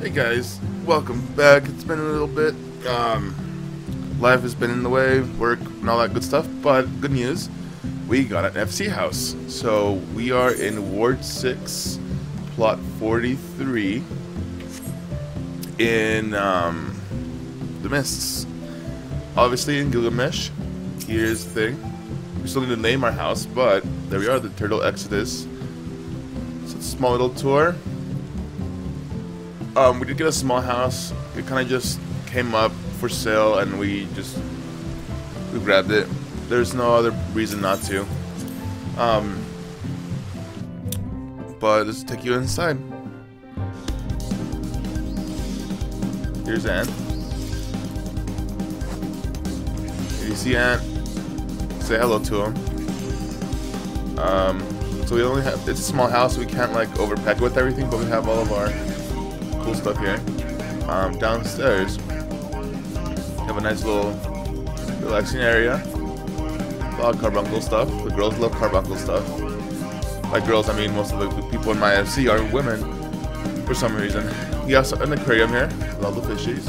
Hey guys, welcome back. It's been a little bit. Um, life has been in the way, work and all that good stuff, but good news, we got an FC house. So we are in Ward 6, plot 43, in um, the Mists. Obviously in Gilgamesh. Here's the thing. We still need to name our house, but there we are, the Turtle Exodus. It's a small little tour. Um, we did get a small house. It kind of just came up for sale, and we just we grabbed it. There's no other reason not to. Um, but let's take you inside. Here's Ant. If you see Ant, say hello to him. Um, so we only have it's a small house. So we can't like overpack it with everything, but we have all of our cool stuff here. Um, downstairs, we have a nice little relaxing area. A lot of carbuncle stuff. The girls love carbuncle stuff. By girls, I mean most of the people in my FC are women for some reason. We have an aquarium here all the fishies.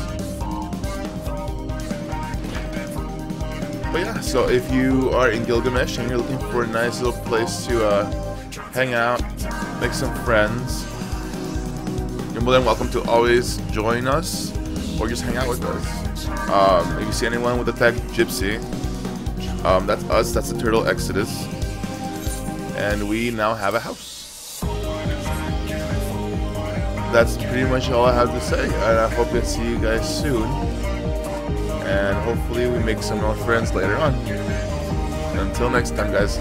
But yeah, so if you are in Gilgamesh and you're looking for a nice little place to uh, hang out, make some friends, than welcome to always join us or just hang out with us. Um, if you see anyone with the tag Gypsy, um, that's us, that's the Turtle Exodus. And we now have a house. That's pretty much all I have to say. And I hope to see you guys soon. And hopefully we make some more friends later on. Until next time, guys.